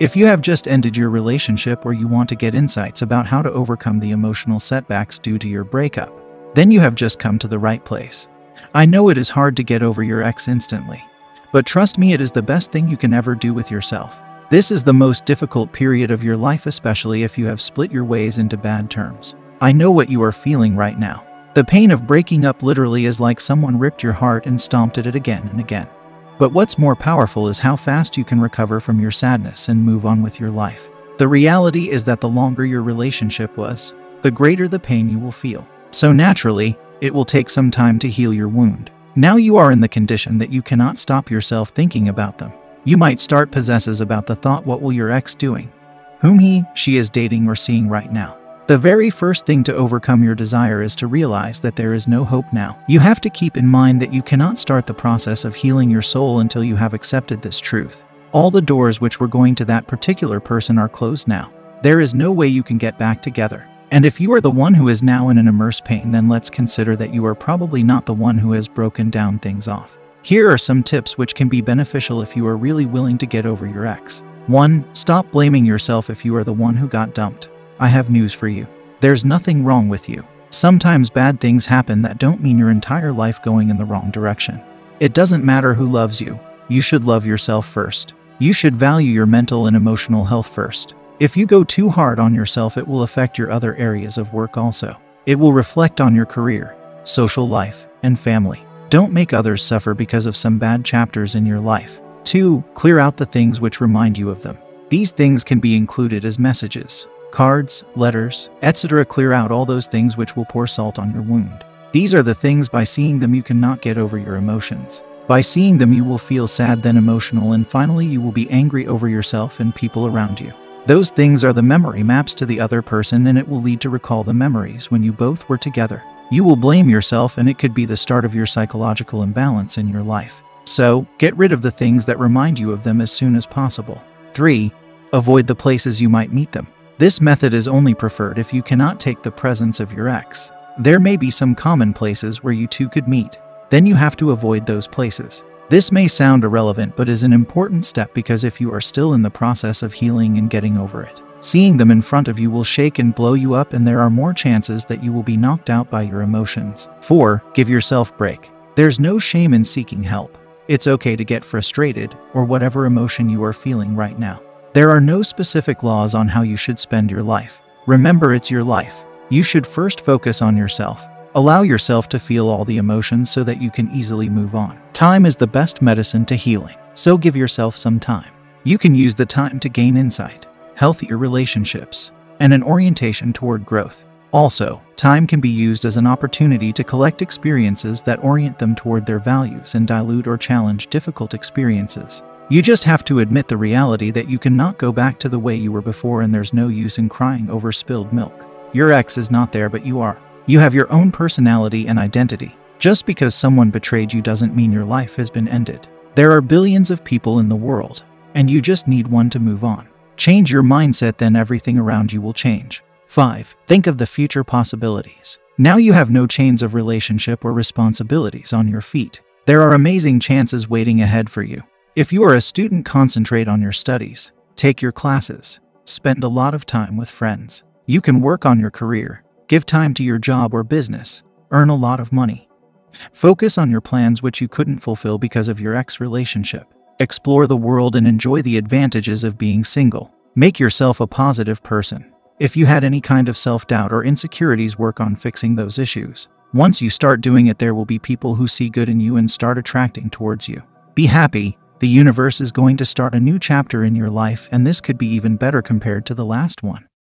If you have just ended your relationship or you want to get insights about how to overcome the emotional setbacks due to your breakup, then you have just come to the right place. I know it is hard to get over your ex instantly, but trust me, it is the best thing you can ever do with yourself. This is the most difficult period of your life, especially if you have split your ways into bad terms. I know what you are feeling right now. The pain of breaking up literally is like someone ripped your heart and stomped at it again and again. But what's more powerful is how fast you can recover from your sadness and move on with your life. The reality is that the longer your relationship was, the greater the pain you will feel. So naturally, it will take some time to heal your wound. Now you are in the condition that you cannot stop yourself thinking about them. You might start possesses about the thought what will your ex doing, whom he, she is dating or seeing right now. The very first thing to overcome your desire is to realize that there is no hope now. You have to keep in mind that you cannot start the process of healing your soul until you have accepted this truth. All the doors which were going to that particular person are closed now. There is no way you can get back together. And if you are the one who is now in an immersed pain, then let's consider that you are probably not the one who has broken down things off. Here are some tips which can be beneficial if you are really willing to get over your ex. 1. Stop blaming yourself if you are the one who got dumped. I have news for you. There's nothing wrong with you. Sometimes bad things happen that don't mean your entire life going in the wrong direction. It doesn't matter who loves you. You should love yourself first. You should value your mental and emotional health first. If you go too hard on yourself, it will affect your other areas of work also. It will reflect on your career, social life, and family. Don't make others suffer because of some bad chapters in your life. 2. Clear out the things which remind you of them. These things can be included as messages, cards, letters, etc. Clear out all those things which will pour salt on your wound. These are the things by seeing them you cannot get over your emotions. By seeing them, you will feel sad, then emotional, and finally, you will be angry over yourself and people around you. Those things are the memory maps to the other person, and it will lead to recall the memories when you both were together. You will blame yourself, and it could be the start of your psychological imbalance in your life. So, get rid of the things that remind you of them as soon as possible. 3. Avoid the places you might meet them. This method is only preferred if you cannot take the presence of your ex. There may be some common places where you two could meet. Then you have to avoid those places. This may sound irrelevant, but is an important step because if you are still in the process of healing and getting over it, seeing them in front of you will shake and blow you up, and there are more chances that you will be knocked out by your emotions. 4. Give yourself break. There's no shame in seeking help. It's okay to get frustrated or whatever emotion you are feeling right now. There are no specific laws on how you should spend your life. Remember, it's your life. You should first focus on yourself. Allow yourself to feel all the emotions so that you can easily move on. Time is the best medicine to healing, so give yourself some time. You can use the time to gain insight, healthier relationships, and an orientation toward growth. Also, time can be used as an opportunity to collect experiences that orient them toward their values and dilute or challenge difficult experiences. You just have to admit the reality that you cannot go back to the way you were before and there's no use in crying over spilled milk. Your ex is not there, but you are. You have your own personality and identity. Just because someone betrayed you doesn't mean your life has been ended. There are billions of people in the world, and you just need one to move on. Change your mindset, then everything around you will change. 5. Think of the future possibilities. Now you have no chains of relationship or responsibilities on your feet. There are amazing chances waiting ahead for you. If you are a student, concentrate on your studies, take your classes, spend a lot of time with friends. You can work on your career, give time to your job or business, earn a lot of money. Focus on your plans which you couldn't fulfill because of your ex relationship. Explore the world and enjoy the advantages of being single. Make yourself a positive person. If you had any kind of self doubt or insecurities, work on fixing those issues. Once you start doing it, there will be people who see good in you and start attracting towards you. Be happy, the universe is going to start a new chapter in your life, and this could be even better compared to the last one.